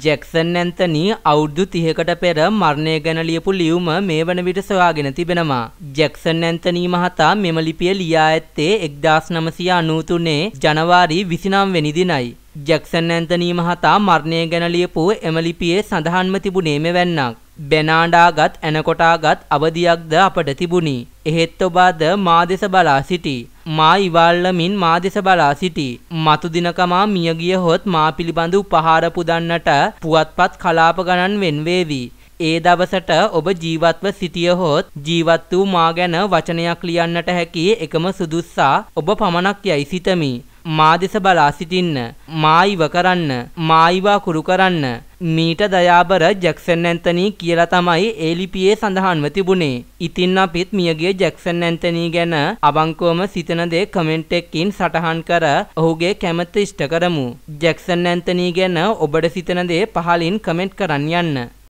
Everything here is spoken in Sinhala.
ජැක්සන් ඇන්තනි අවුරුදු 30කට පෙර මරණය ගැන ලියපු ලියුම මේ වන විට සොයාගෙන තිබෙනවා. ජැක්සන් ඇන්තනි මහතා මෙම ලිපිය ලියා ඇත්තේ 1993 ජනවාරි 29 වෙනි දිනයි. ජැක්සන් ඇන්තනි මහතා මරණය ගැන ලියපු එම ලිපියේ සඳහන්ව තිබුණේ මෙවැන්නක්. බැනාඩාගත් ඇනකොටාගත් අවධියක්ද අපට තිබුණි. එහෙත් ඔබ අද මා දෙස බලා සිටි. මා ඉවල්ලමින් මා දෙස බලා සිටි. මතු දිනකමා මියගිය හොත් මා පිළිබඳ උපහාර පුදන්නට පුවත්පත් කලාප ගණන් වෙන්වේවි. ඒ දවසට ඔබ ජීවත්ව සිටියහොත් ජීවත් වූ මා ගැන වචනයක් ලියන්නට හැකි එකම සුදුස්සා ඔබ පමණක් යයි සිතමි. මා දෙස බලා සිටින්න මා ඉව කරන්න මා ඉවා කුරු කරන්න මීට දයාබර ජැක්සන් ඇන්තනී කියලා තමයි ඒ ලිපියේ සඳහන්ව තිබුණේ. ඉතින් අපිත් මියගිය ජැක්සන් ඇන්තනී ගැන අවංකවම සිතන දේ කමෙන්ට් එකකින් සටහන් කර ඔහුගේ කැමැත්ත ඉෂ්ට කරමු. ජැක්සන් ඇන්තනී ගැන ඔබට සිතන දේ පහලින් කමෙන්ට් කරන්න යන්න.